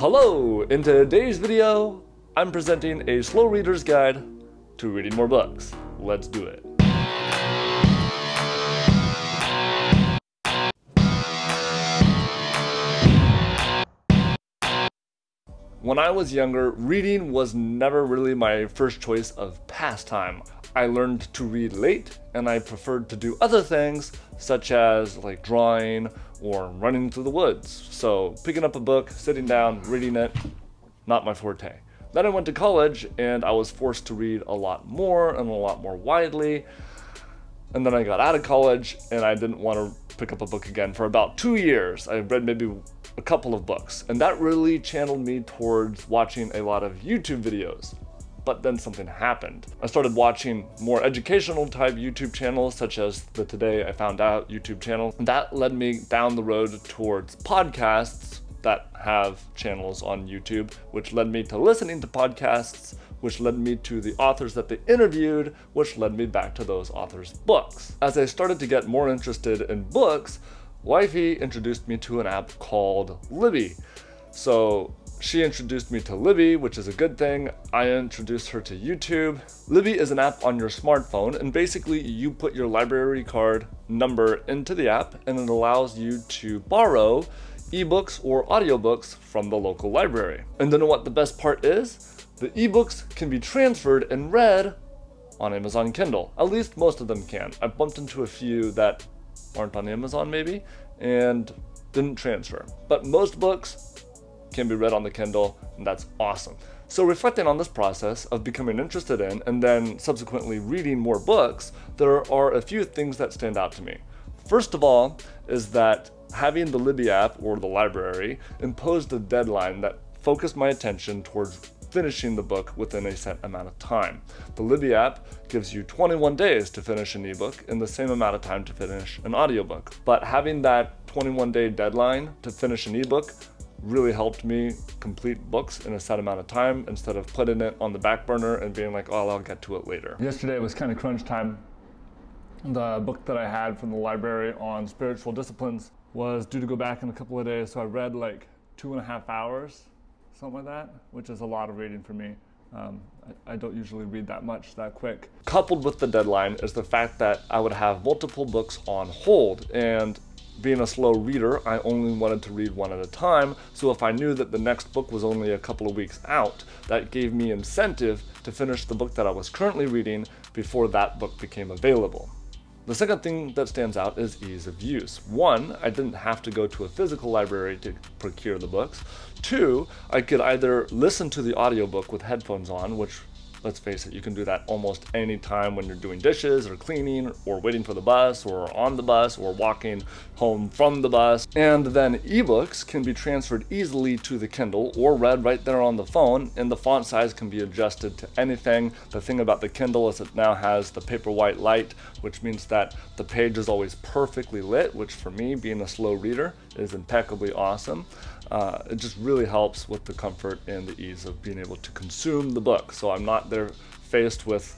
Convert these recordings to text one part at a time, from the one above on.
Hello! In today's video, I'm presenting a slow reader's guide to reading more books. Let's do it. When I was younger, reading was never really my first choice of pastime. I learned to read late and I preferred to do other things such as like drawing or running through the woods. So picking up a book, sitting down, reading it, not my forte. Then I went to college and I was forced to read a lot more and a lot more widely. And then I got out of college and I didn't want to pick up a book again for about two years. I read maybe a couple of books and that really channeled me towards watching a lot of YouTube videos but then something happened. I started watching more educational type YouTube channels such as the Today I Found Out YouTube channel. That led me down the road towards podcasts that have channels on YouTube, which led me to listening to podcasts, which led me to the authors that they interviewed, which led me back to those authors' books. As I started to get more interested in books, Wifey introduced me to an app called Libby. So she introduced me to Libby, which is a good thing. I introduced her to YouTube. Libby is an app on your smartphone, and basically you put your library card number into the app, and it allows you to borrow ebooks or audiobooks from the local library. And then what the best part is? The ebooks can be transferred and read on Amazon Kindle. At least most of them can. I've bumped into a few that aren't on Amazon maybe, and didn't transfer. But most books can be read on the Kindle, and that's awesome. So reflecting on this process of becoming interested in and then subsequently reading more books, there are a few things that stand out to me. First of all is that having the Libby app or the library imposed a deadline that focused my attention towards finishing the book within a set amount of time. The Libby app gives you 21 days to finish an ebook and the same amount of time to finish an audiobook. But having that 21 day deadline to finish an ebook really helped me complete books in a set amount of time instead of putting it on the back burner and being like, oh, I'll get to it later. Yesterday was kind of crunch time. The book that I had from the library on spiritual disciplines was due to go back in a couple of days, so I read like two and a half hours, something like that, which is a lot of reading for me. Um, I, I, don't usually read that much that quick. Coupled with the deadline is the fact that I would have multiple books on hold, and being a slow reader, I only wanted to read one at a time, so if I knew that the next book was only a couple of weeks out, that gave me incentive to finish the book that I was currently reading before that book became available. The second thing that stands out is ease of use. One, I didn't have to go to a physical library to procure the books. Two, I could either listen to the audiobook with headphones on, which let's face it, you can do that almost any time when you're doing dishes or cleaning or waiting for the bus or on the bus or walking home from the bus. And then ebooks can be transferred easily to the Kindle or read right there on the phone and the font size can be adjusted to anything. The thing about the Kindle is it now has the Paperwhite light, which means that the page is always perfectly lit, which for me, being a slow reader, is impeccably awesome uh, it just really helps with the comfort and the ease of being able to consume the book. So I'm not there faced with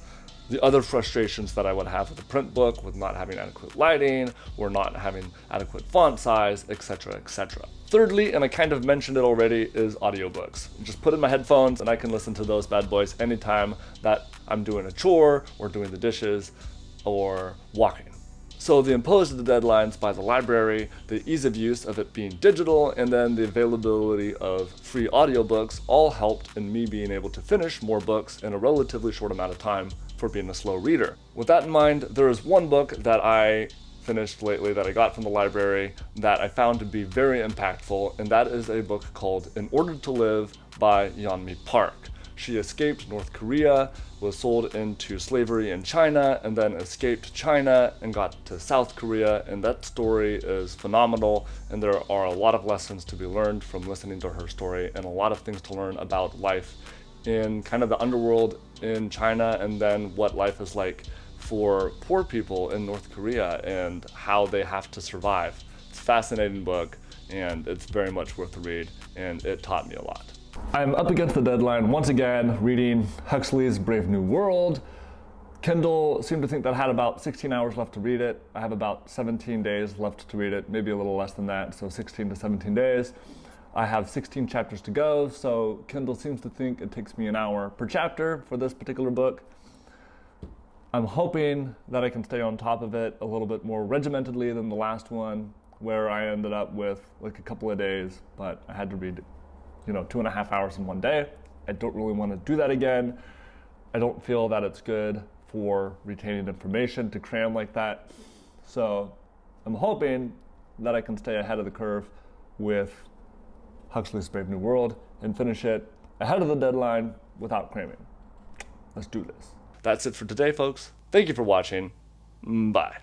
the other frustrations that I would have with a print book, with not having adequate lighting, or not having adequate font size, etc., etc. Thirdly, and I kind of mentioned it already, is audiobooks. Just put in my headphones and I can listen to those bad boys anytime that I'm doing a chore, or doing the dishes, or walking. So the imposed the deadlines by the library, the ease of use of it being digital, and then the availability of free audiobooks all helped in me being able to finish more books in a relatively short amount of time for being a slow reader. With that in mind, there is one book that I finished lately that I got from the library that I found to be very impactful, and that is a book called In Order to Live by Yeonmi Park. She escaped North Korea, was sold into slavery in China, and then escaped China and got to South Korea. And that story is phenomenal. And there are a lot of lessons to be learned from listening to her story, and a lot of things to learn about life in kind of the underworld in China, and then what life is like for poor people in North Korea and how they have to survive. It's a fascinating book, and it's very much worth the read, and it taught me a lot. I'm up against the deadline once again, reading Huxley's Brave New World. Kindle seemed to think that I had about 16 hours left to read it. I have about 17 days left to read it, maybe a little less than that, so 16 to 17 days. I have 16 chapters to go, so Kindle seems to think it takes me an hour per chapter for this particular book. I'm hoping that I can stay on top of it a little bit more regimentedly than the last one, where I ended up with like a couple of days, but I had to read, you know, two and a half hours in one day. I don't really want to do that again. I don't feel that it's good for retaining information to cram like that. So I'm hoping that I can stay ahead of the curve with Huxley's Brave New World and finish it ahead of the deadline without cramming. Let's do this. That's it for today, folks. Thank you for watching. Bye.